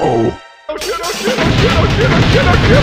Oh shit, oh shit, oh shit, oh shit, oh shit, oh shit.